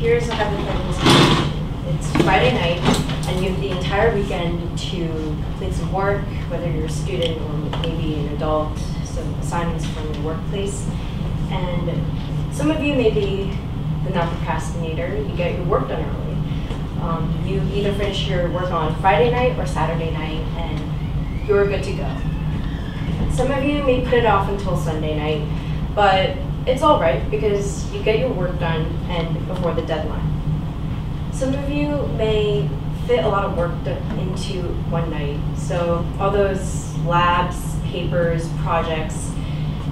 here's hypothetical situation. It's Friday night, and you have the entire weekend to complete some work, whether you're a student or maybe an adult, some assignments from your workplace. And some of you may be the non-procrastinator. You get your work done early. Um, you either finish your work on Friday night or Saturday night, and you're good to go. Some of you may put it off until Sunday night, but it's all right because you get your work done and before the deadline. Some of you may fit a lot of work into one night. So all those labs, papers, projects,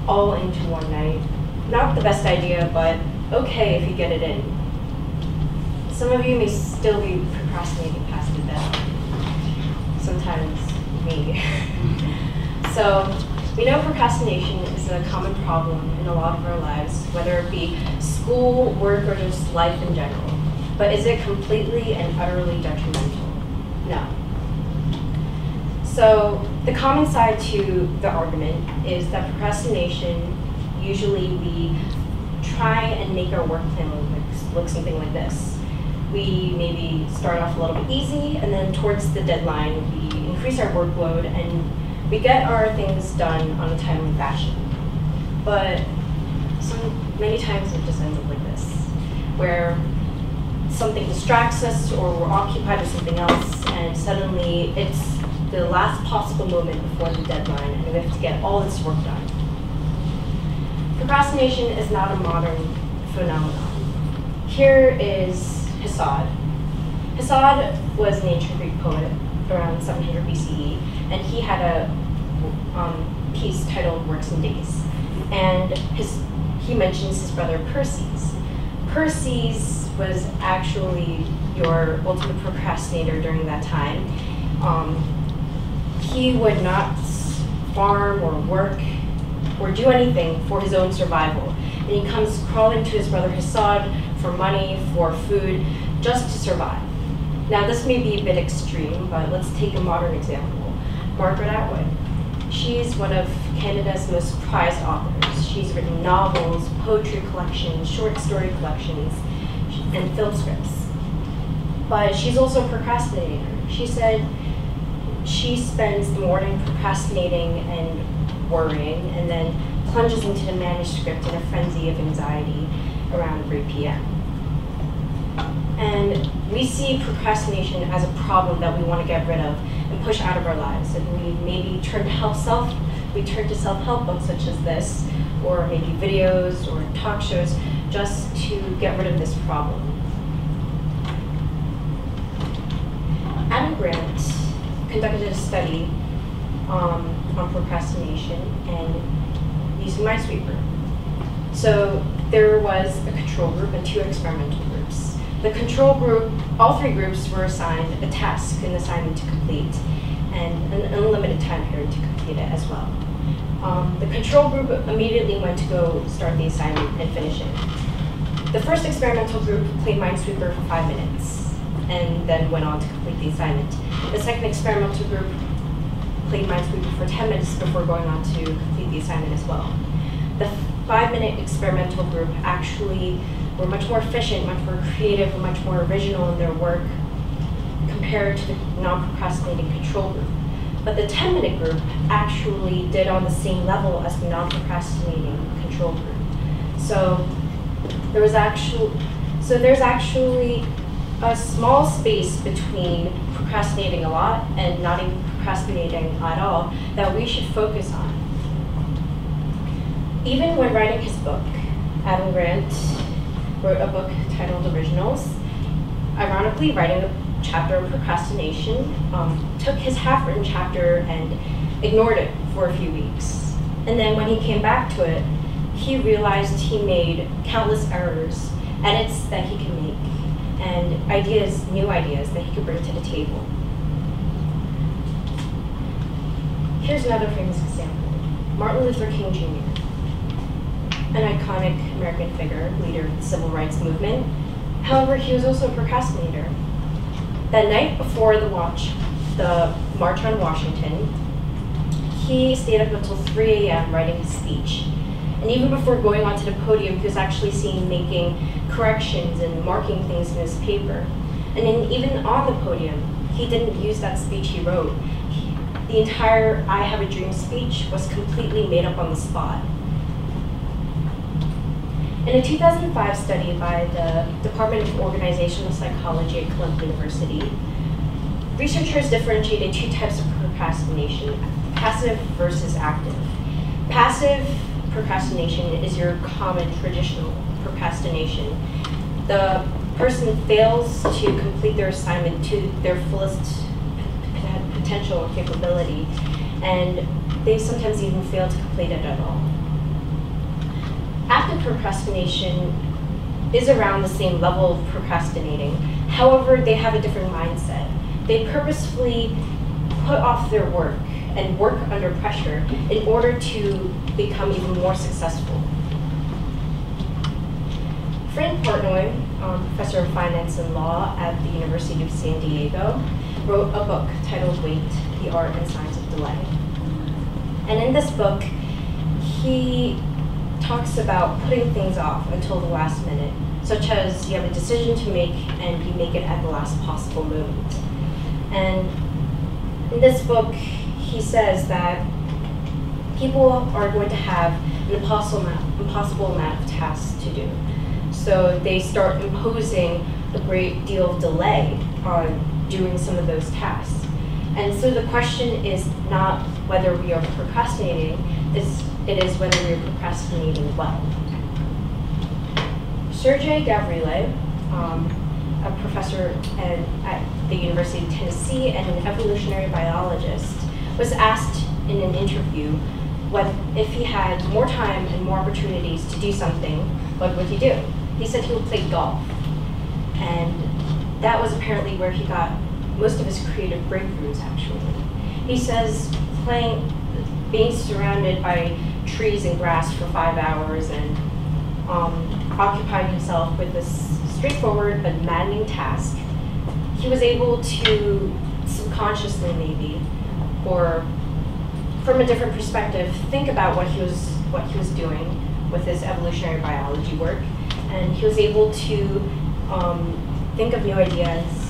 all into one night. Not the best idea, but okay if you get it in. Some of you may still be procrastinating past the deadline. Sometimes me. so we know procrastination is a common problem in a lot of our lives, whether it be school, work, or just life in general. But is it completely and utterly detrimental? No. So the common side to the argument is that procrastination, usually we try and make our work plan look, look something like this. We maybe start off a little bit easy, and then towards the deadline, we increase our workload and we get our things done on a timely fashion. But some, many times it just ends up like this, where something distracts us or we're occupied with something else and suddenly it's the last possible moment before the deadline and we have to get all this work done. Procrastination is not a modern phenomenon. Here is Hesiod. Hesiod was an ancient Greek poet around 700 BCE and he had a um, piece titled Works and Days. And his, he mentions his brother Perses. Perses was actually your ultimate procrastinator during that time. Um, he would not farm or work or do anything for his own survival. And he comes crawling to his brother Hesiod for money, for food, just to survive. Now this may be a bit extreme, but let's take a modern example. Margaret Atwood. She's one of Canada's most prized authors. She's written novels, poetry collections, short story collections, and film scripts. But she's also a procrastinator. She said she spends the morning procrastinating and worrying, and then plunges into the manuscript in a frenzy of anxiety around 3 p.m. And we see procrastination as a problem that we want to get rid of and push out of our lives. And we maybe turn to help self, we turn to self-help books such as this, or maybe videos or talk shows, just to get rid of this problem. Adam Grant conducted a study um, on procrastination and using Minesweeper. So there was a control group and two experimental groups. The control group, all three groups were assigned a task, an assignment to complete, and an unlimited time period to complete it as well. Um, the control group immediately went to go start the assignment and finish it. The first experimental group played Minesweeper for five minutes and then went on to complete the assignment. The second experimental group played Minesweeper for 10 minutes before going on to complete the assignment as well. The five-minute experimental group actually were much more efficient, much more creative, much more original in their work compared to the non-procrastinating control group. But the 10-minute group actually did on the same level as the non-procrastinating control group. So there was actually, so there's actually a small space between procrastinating a lot and not even procrastinating at all that we should focus on. Even when writing his book, Adam Grant wrote a book titled Originals. Ironically, writing a chapter on procrastination, um, took his half-written chapter and ignored it for a few weeks. And then when he came back to it, he realized he made countless errors, edits that he could make, and ideas, new ideas that he could bring to the table. Here's another famous example. Martin Luther King Jr an iconic American figure, leader of the civil rights movement. However, he was also a procrastinator. That night before the watch, the March on Washington, he stayed up until 3 a.m. writing his speech. And even before going onto the podium, he was actually seen making corrections and marking things in his paper. And then even on the podium, he didn't use that speech he wrote. He, the entire I Have a Dream speech was completely made up on the spot. In a 2005 study by the Department of Organizational Psychology at Columbia University, researchers differentiated two types of procrastination, passive versus active. Passive procrastination is your common traditional procrastination. The person fails to complete their assignment to their fullest potential or capability, and they sometimes even fail to complete it at all. Active procrastination is around the same level of procrastinating. However, they have a different mindset. They purposefully put off their work and work under pressure in order to become even more successful. Frank Partnoy, um, professor of finance and law at the University of San Diego, wrote a book titled Wait, The Art and Science of Delay. And in this book, he talks about putting things off until the last minute, such as you have a decision to make and you make it at the last possible moment. And in this book, he says that people are going to have an impossible amount, impossible amount of tasks to do. So they start imposing a great deal of delay on doing some of those tasks. And so the question is not whether we are procrastinating, it's, it is whether we are procrastinating well. Sergey Gavrilov, um, a professor at, at the University of Tennessee and an evolutionary biologist, was asked in an interview what if he had more time and more opportunities to do something, what would he do? He said he would play golf. And that was apparently where he got most of his creative breakthroughs, actually. He says playing, being surrounded by trees and grass for five hours and um, occupying himself with this straightforward but maddening task, he was able to subconsciously maybe, or from a different perspective, think about what he was what he was doing with his evolutionary biology work, and he was able to um, think of new ideas,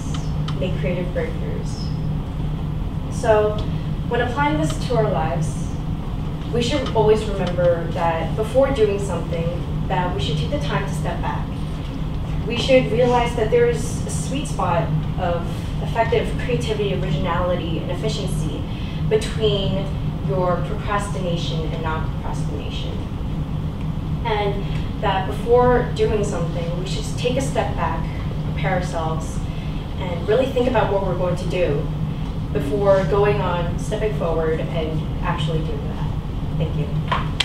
make creative breakthroughs. So, when applying this to our lives, we should always remember that before doing something, that we should take the time to step back. We should realize that there is a sweet spot of effective creativity, originality, and efficiency between your procrastination and non-procrastination. And that before doing something, we should take a step back, prepare ourselves, and really think about what we're going to do before going on, stepping forward, and actually doing that. Thank you.